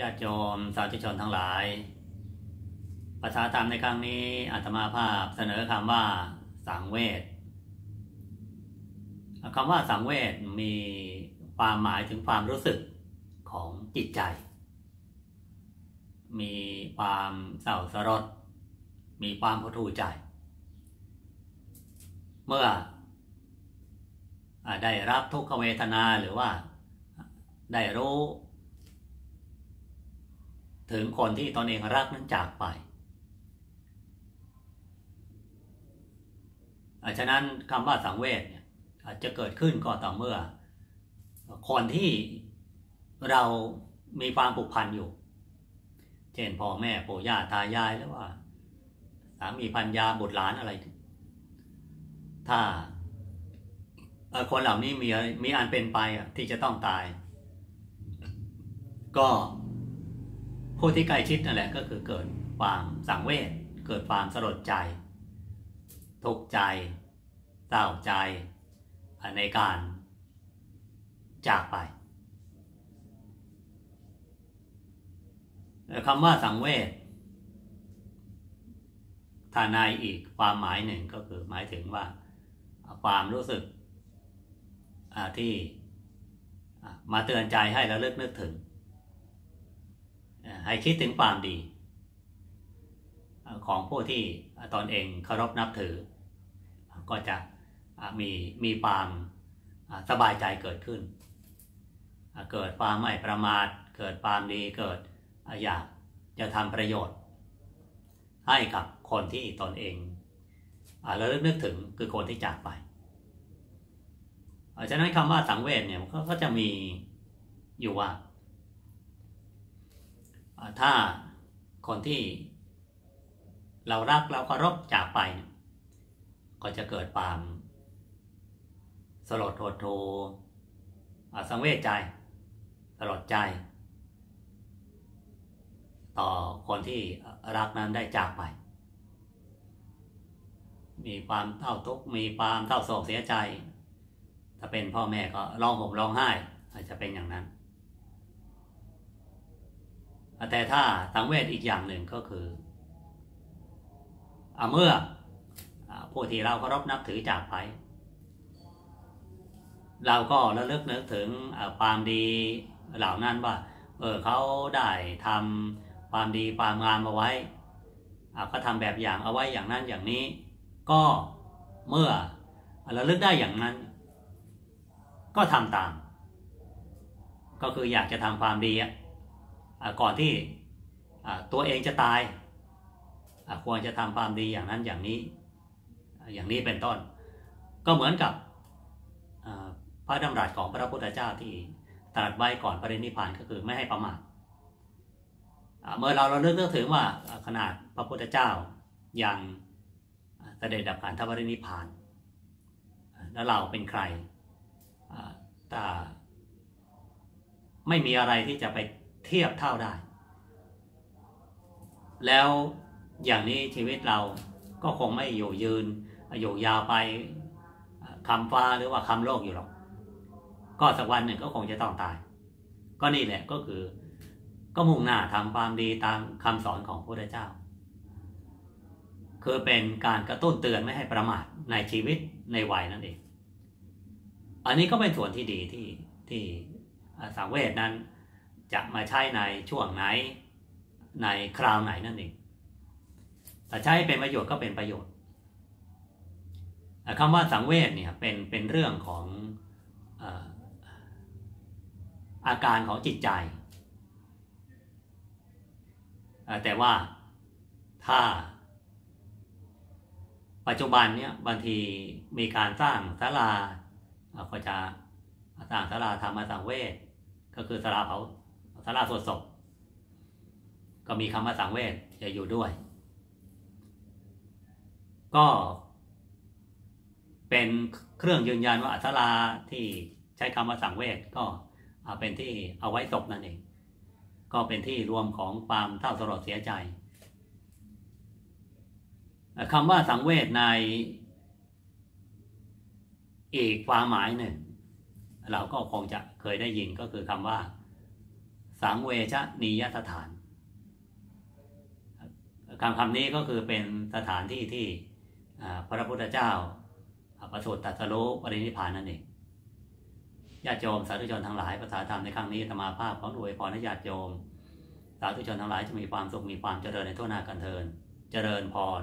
ญาติโยมสาธุชนทั้งหลาย ภาษาธรรมในครั้งนี้อาตมาภาพเสนอคำว่าสังเวชคำว่าสังเวชมีความหมายถึงความรู้สึกของจิตใจ มีความเศร้าสลดมีความหดหู่ใจ เมื่อได้รับทุกขเวทนาหรือว่าได้รู้ ถึงคนที่ตนเองรักนั้นจากไปฉะนั้นคำว่าสังเวชเนี่ยอาจจะเกิดขึ้นก็ต่อเมื่อ คนที่เรามีความผูกพันอยู่ เช่นพ่อแม่ปู่ย่าตายายหรือว่า สามีพันยาบุตรหลานอะไร ถ้าคนเหล่านี้มีมีอันเป็นไปที่จะต้องตาย ก็ ผู้ที่ใกล้ชิดนั่นแหละก็คือเกิดความสังเวชเกิดความสลดใจ ทุกข์ใจเศร้าใจในการจากไปคำว่าสังเวชถ้าในอีกความหมายหนึ่งก็คือหมายถึงว่าความรู้สึกที่มาเตือนใจให้ระลึกนึกถึง ให้คิดถึงความดี ของผู้ที่ตอนเองเคารพนับถือ ก็จะมีมีความสบายใจเกิดขึ้น เกิดความไม่ประมาท เกิดความดีเกิดอยากจะทำประโยชน์ ให้กับคนที่ตนเองระลึกนึกถึงคือคนที่จากไปฉะนั้นคำว่าสังเวชเนี่ยก็จะมีอยู่ว่า ถ้าคนที่เรารักเราเคารพจากไป ก็จะเกิดความสลดโทโทสังเวชใจ สลดใจ ต่อคนที่รักนั้นได้จากไป มีความเท่าทุกข์มีความเท่าโศกเสียใจ ถ้าเป็นพ่อแม่ก็ร้องห่มร้องไห้อาจจะเป็นอย่างนั้น แต่ถ้าสังเวชอีกอย่างหนึ่งก็คืออเมื่อผู้ที่เราเคารพนับถือจากไป เราก็ระลึกนึกถึงความดีเหล่านั้นว่า เออเขาได้ทำความดีความงามเอาไว้ก็ทำแบบอย่างเอาไว้อย่างนั้นอย่างนี้ ก็เมื่อระลึกได้อย่างนั้น ก็ทำตาม ก็คืออยากจะทำความดีอะ ก่อนที่ตัวเองจะตายควรจะทำความดีอย่างนั้นอย่างนี้อย่างนี้เป็นต้น ก็เหมือนกับพระดำรัสของพระพุทธเจ้าที่ตรัสไว้ก่อนปรินิพพานก็คือไม่ให้ประมาทเมื่อเราเราเลือกถึงว่าขนาดพระพุทธเจ้ายังเสด็จดับขันธปรินิพพาน แล้วเราเป็นใครแต่ไม่มีอะไรที่จะไป เทียบเท่าได้ แล้วอย่างนี้ชีวิตเราก็คงไม่อยู่ยืน อยู่ยาวไปคำฟ้าหรือว่าคำโลกอยู่หรอก ก็สักวันหนึ่งก็คงจะต้องตาย ก็นี่แหละก็คือ ก็มุ่งหน้าทำความดีตามคำสอนของพระพุทธเจ้า คือเป็นการกระตุ้นเตือนไม่ให้ประมาทในชีวิตในวัยนั่นเอง อันนี้ก็เป็นส่วนที่ดีที่ที่สังเวชนั้น จะมาใช้ในช่วงไหนในคราวไหนนั่นเองแต่ใช้เป็นประโยชน์ก็เป็นประโยชน์คำว่าสังเวชเนี่ยเป็นเป็นเรื่องของอาการของจิตใจ แต่ว่าถ้าปัจจุบันเนี่ยบางทีมีการสร้างศาลาก็จะสร้างศาลาธรรมสังเวชก็คือศาลาเผา ศาลาสวดศพก็มีคำว่าสังเวชจะอยู่ด้วย ก็เป็นเครื่องยืนยันว่าศาลาที่ใช้คำว่าสังเวชก็เป็นที่เอาไว้ศพนั่นเอง ก็เป็นที่รวมของความเท่าสลดเสียใจคำว่าสังเวชในอีกความหมายหนึ่งเราก็คงจะเคยได้ยินก็คือคำว่า สังเวชนียสถานคำคำนี้ก็คือเป็นสถานที่ที่พระพุทธเจ้าประสูติตรัสรู้ปรินิพพานนั่นเองญาติโยมสาธุชนทั้งหลายภาษาธรรมในครั้งนี้ธรรมาภาพของอวยพรให้ญาติโยม สาธุชนทั้งหลายจะมีความสุขมีความเจริญในทั่วหน้ากันเทินเจริญพร